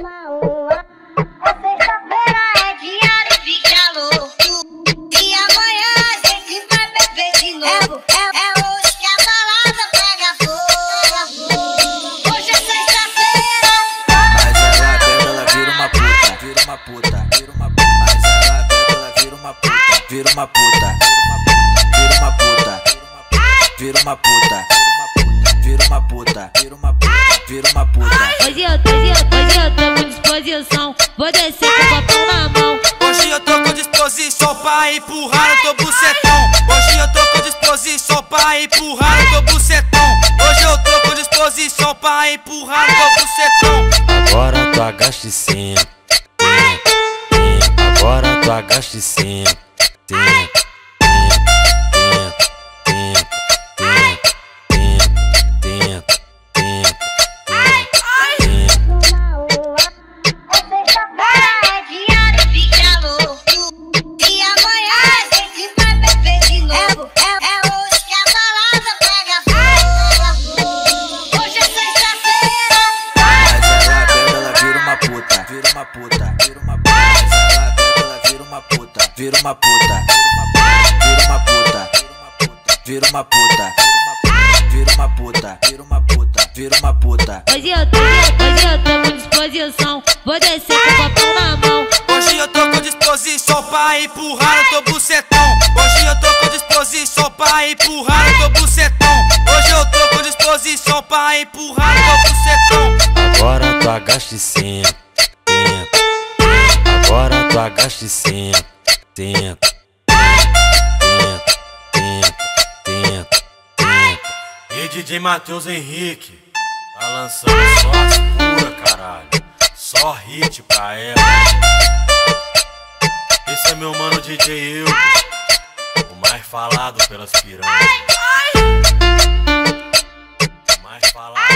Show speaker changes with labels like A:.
A: Sexta-feira é dia de ficar louco. E amanhã a gente vai beber de novo. É, é hoje que a balada pega fogo. Hoje é sexta-feira.
B: Mas ela bebe, ela vira uma puta, vira uma puta, vira uma puta. Mas ela bebe, ela uma vira uma puta, vira uma puta, vira uma puta, vira uma puta, vira uma puta, vira uma puta.
C: Hoje eu tô, hoje eu tô, hoje eu tô com disposição. Vou descer com o copão na mão.
D: Hoje eu tô com disposição pra empurrar no teu bucetão. Hoje eu tô com disposição pra empurrar no teu bucetão. Hoje eu tô com disposição pra empurrar no teu bucetão.
E: Agora tu agacha e senta, senta. Agora tu agacha e senta,
B: vira uma puta, vira uma puta. Ela vira uma puta, vira uma puta, vira uma puta, vira uma puta, vira uma puta, vira uma puta, vira uma puta.
C: Hoje eu tô, hoje eu tô, hoje eu tô com disposição. Vou descer com o copão na mão.
D: Hoje eu tô com disposição pra empurrar no teu bucetão. Hoje eu tô com disposição pra empurrar no teu bucetão. Hoje eu tô com disposição pra empurrar no teu bucetão.
E: Agora tu agacha e senta abaixo e senta, senta. Tenta, tenta, tenta,
F: e DJ Matheus Henrique, tá lançando só as pura, caralho. Só hit pra ela. Esse é meu mano DJ eu, o mais falado pelas piranhas. O mais falado.